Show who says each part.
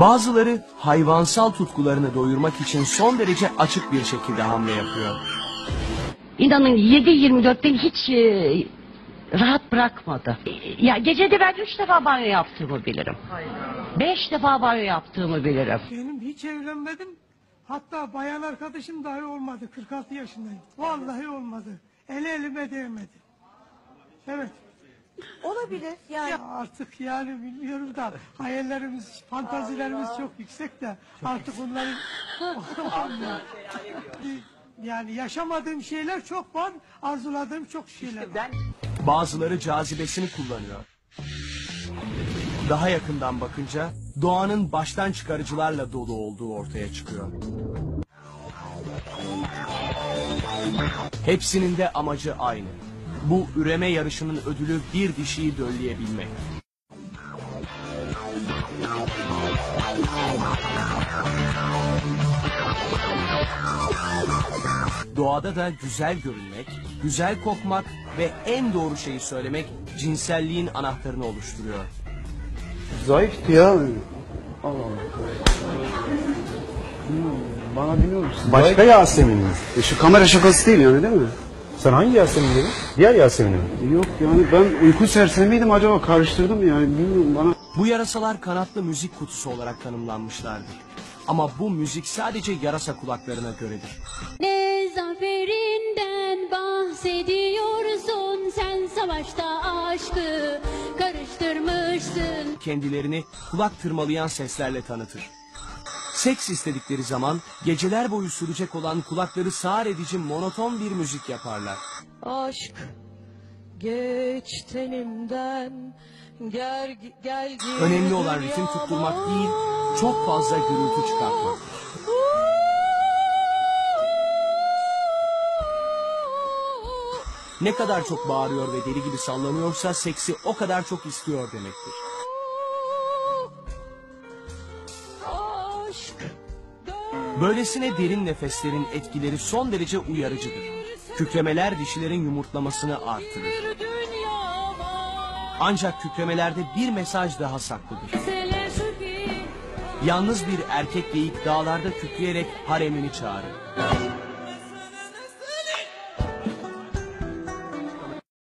Speaker 1: Bazıları hayvansal tutkularını doyurmak için son derece açık bir şekilde hamle yapıyor.
Speaker 2: İnanın 7-24 beni hiç e, rahat bırakmadı. E, Ya gecede ben üç defa banyo yaptığımı bilirim. Beş defa banyo yaptığımı bilirim.
Speaker 3: Benim hiç evlenmedim. Hatta bayan arkadaşım dahi olmadı. 46 yaşındayım. Vallahi olmadı. Eli elime değmedi. Evet.
Speaker 4: Olabilir yani.
Speaker 3: Ya artık yani bilmiyorum da hayallerimiz, fantazilerimiz çok yüksek de artık onların yani yaşamadığım şeyler çok var, arzuladığım çok şeyler var.
Speaker 1: Bazıları cazibesini kullanıyor. Daha yakından bakınca doğanın baştan çıkarıcılarla dolu olduğu ortaya çıkıyor. Hepsinin de amacı aynı. Bu üreme yarışının ödülü bir dişiyi dölleyebilmek. Doğada da güzel görünmek, güzel kokmak ve en doğru şeyi söylemek cinselliğin anahtarını oluşturuyor.
Speaker 5: Zayıftı ya. Allah Allah. Bilmiyorum, Bana biliyor musun?
Speaker 6: Başka Yasemin mi?
Speaker 5: E, Şu kamera şakası değil yani değil mi?
Speaker 6: Sen hangi Yasemin dedin? Diğer Yasemin'i mi?
Speaker 5: Yok yani ben uyku sersemi miydim acaba karıştırdım yani bilmiyorum bana.
Speaker 1: Bu yarasalar kanatlı müzik kutusu olarak tanımlanmışlardır. Ama bu müzik sadece yarasa kulaklarına göredir.
Speaker 7: Ne zaferinden bahsediyorsun sen savaşta aşkı karıştırmışsın.
Speaker 1: Kendilerini kulak tırmalayan seslerle tanıtır. Seks istedikleri zaman geceler boyu sürecek olan kulakları sağır edici monoton bir müzik yaparlar.
Speaker 4: Aşk geç tenimden gel gel gir
Speaker 1: Önemli olan ritim tutturmak değil, çok fazla gürültü çıkartmak. Ne kadar çok bağırıyor ve deli gibi sallanıyorsa seksi o kadar çok istiyor demektir. Böylesine derin nefeslerin etkileri son derece uyarıcıdır. Kükremeler dişilerin yumurtlamasını artırır. Ancak kükremelerde bir mesaj daha saklıdır. Yalnız bir erkek geyik dağlarda kükreyerek haremini çağırır.